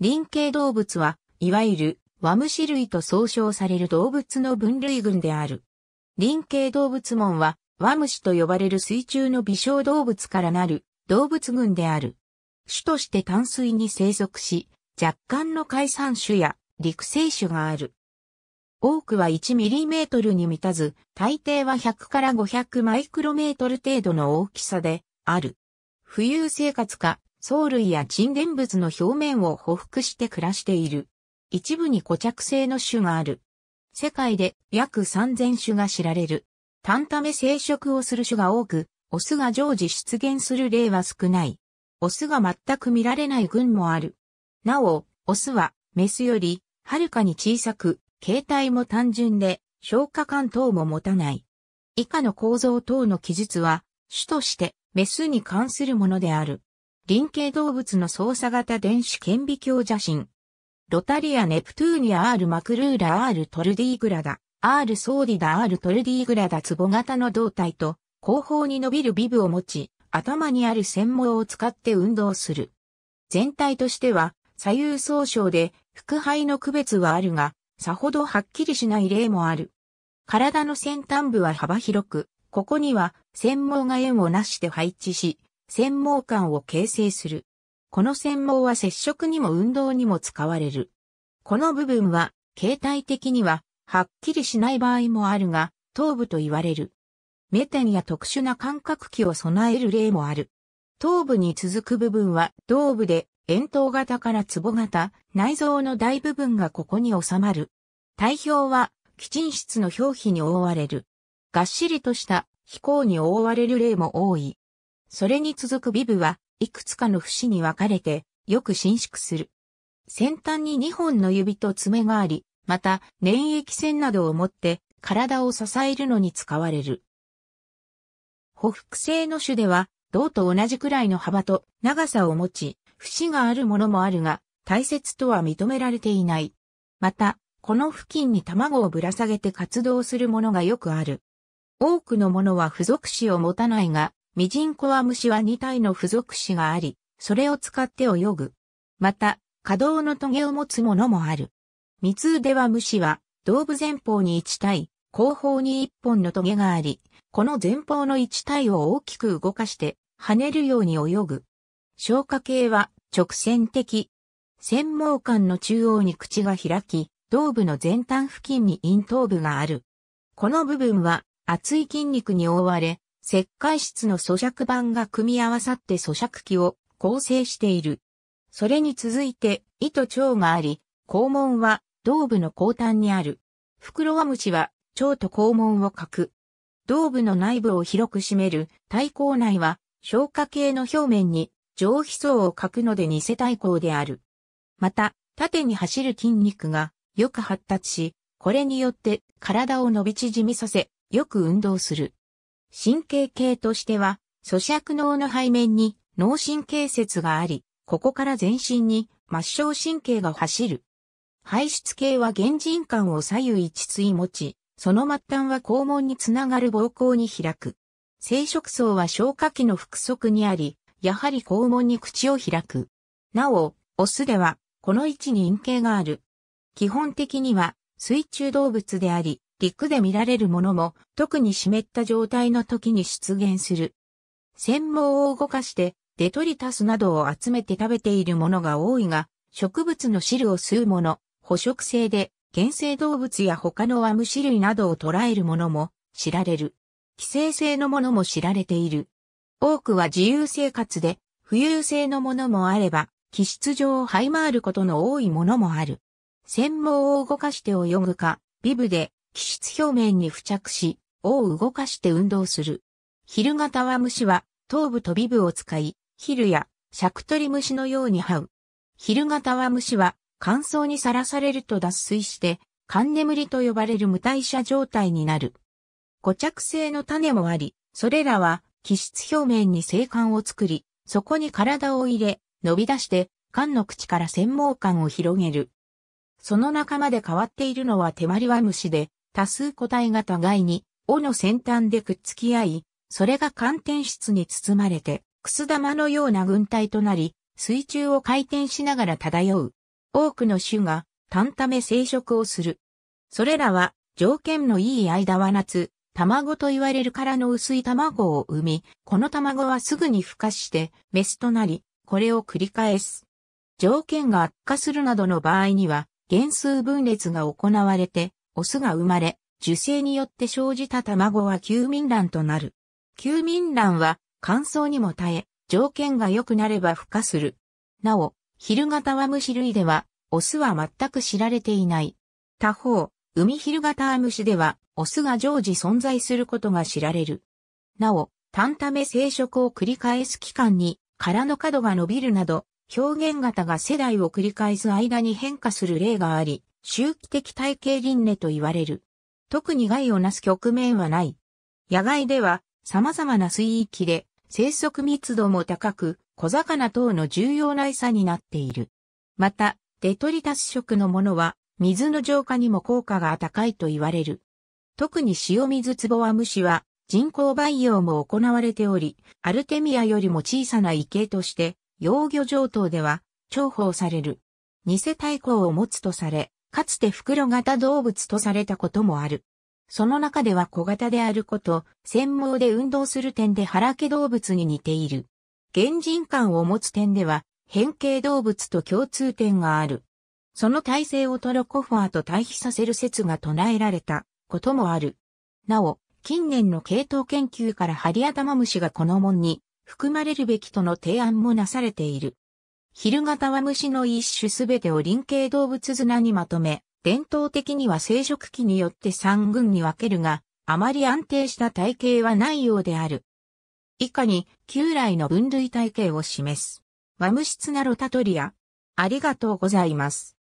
輪形動物は、いわゆる、ワムシ類と総称される動物の分類群である。輪形動物門は、ワムシと呼ばれる水中の微小動物からなる動物群である。種として淡水に生息し、若干の海産種や陸生種がある。多くは 1mm に満たず、大抵は100から500マイクロメートル程度の大きさである。浮遊生活か、藻類や沈殿物の表面を匍匐して暮らしている。一部に固着性の種がある。世界で約3000種が知られる。単ため生殖をする種が多く、オスが常時出現する例は少ない。オスが全く見られない群もある。なお、オスはメスよりはるかに小さく、形態も単純で、消化管等も持たない。以下の構造等の記述は、種としてメスに関するものである。輪形動物の操作型電子顕微鏡写真。ロタリア・ネプトゥーニア R マクルーラ R トルディグラダ、R ソーディダ R トルディグラダ壺型の胴体と、後方に伸びるビブを持ち、頭にある専門を使って運動する。全体としては、左右相称で、腹肺の区別はあるが、さほどはっきりしない例もある。体の先端部は幅広く、ここには専門が円をなして配置し、専門管を形成する。この専門は接触にも運動にも使われる。この部分は、形態的には、はっきりしない場合もあるが、頭部と言われる。目点や特殊な感覚器を備える例もある。頭部に続く部分は胴部で円筒型から壺型、内臓の大部分がここに収まる。体表は、基沈室の表皮に覆われる。がっしりとした飛行に覆われる例も多い。それに続くビブはいくつかの節に分かれて、よく伸縮する。先端に2本の指と爪があり、また粘液線などを持って体を支えるのに使われる。匍匐性の種では、銅と同じくらいの幅と長さを持ち、節があるものもあるが、大切とは認められていない。また、この付近に卵をぶら下げて活動するものがよくある。多くのものは付属詞を持たないが、ミジンコアムシは2体の付属詞があり、それを使って泳ぐ。また、可動のトゲを持つものもある。三つ腕は虫は、頭部前方に1体、後方に1本のトゲがあり、この前方の1体を大きく動かして跳ねるように泳ぐ。消化系は直線的。専門管の中央に口が開き、頭部の前端付近に咽頭部がある。この部分は厚い筋肉に覆われ、石灰質の咀嚼板が組み合わさって咀嚼器を構成している。それに続いて、胃と腸があり、肛門は頭部の後端にある。フクロワムシは腸と肛門を書く。頭部の内部を広く占める体口内は消化系の表面に上皮層を書くので偽体孔である。また、縦に走る筋肉がよく発達し、これによって体を伸び縮みさせ、よく運動する。神経系としては、咀嚼脳の背面に脳神経節があり、ここから全身に末梢神経が走る。排出系は原人管を左右一対持ち、その末端は肛門につながる膀胱に開く。生殖層は消化器の腹側にあり、やはり肛門に口を開く。なお、オスでは、この位置に陰茎がある。基本的には、水中動物であり、陸で見られるものも、特に湿った状態の時に出現する。繊毛を動かして、デトリタスなどを集めて食べているものが多いが、植物の汁を吸うもの、捕食性で、原生動物や他のワムシ類などを捕らえるものも知られる。寄生性のものも知られている。多くは自由生活で、浮遊性のものもあれば、気質上を這い回ることの多いものもある。専門を動かして泳ぐか、ビブで気質表面に付着し、尾を動かして運動する。昼型は虫は、頭部とビブを使い、昼や、シャクトリムシのように這う。昼型は虫は、乾燥にさらされると脱水して、寒眠りと呼ばれる無代謝状態になる。固着性の種もあり、それらは気質表面に性管を作り、そこに体を入れ、伸び出して、管の口から専門管を広げる。その仲間で変わっているのは手まりは虫で、多数個体が互いに、尾の先端でくっつき合い、それが寒天質に包まれて、くす玉のような軍隊となり、水中を回転しながら漂う。多くの種が単ため生殖をする。それらは条件のいい間は夏、卵と言われるからの薄い卵を産み、この卵はすぐに孵化してメスとなり、これを繰り返す。条件が悪化するなどの場合には、原数分裂が行われて、オスが生まれ、受精によって生じた卵は休眠卵となる。休眠卵は乾燥にも耐え、条件が良くなれば孵化する。なお、昼型は虫類では、オスは全く知られていない。他方、海昼型アムシでは、オスが常時存在することが知られる。なお、単ため生殖を繰り返す期間に、殻の角が伸びるなど、表現型が世代を繰り返す間に変化する例があり、周期的体系輪廻と言われる。特に害をなす局面はない。野外では様々な水域で生息密度も高く、小魚等の重要な餌になっている。また、デトリタス食のものは水の浄化にも効果が高いと言われる。特に塩水ツボワムシは人工培養も行われており、アルテミアよりも小さな池として、幼魚上等では重宝される。偽体孔を持つとされ、かつて袋型動物とされたこともある。その中では小型であること、専門で運動する点で腹毛動物に似ている。原人感を持つ点では、変形動物と共通点がある。その体制をトロコファーと対比させる説が唱えられたこともある。なお、近年の系統研究からハリアタマムシがこの門に含まれるべきとの提案もなされている。昼型は虫の一種すべてを輪形動物綱にまとめ、伝統的には生殖期によって三群に分けるが、あまり安定した体型はないようである。以下に旧来の分類体系を示す。ワムシツナロタトリア。ありがとうございます。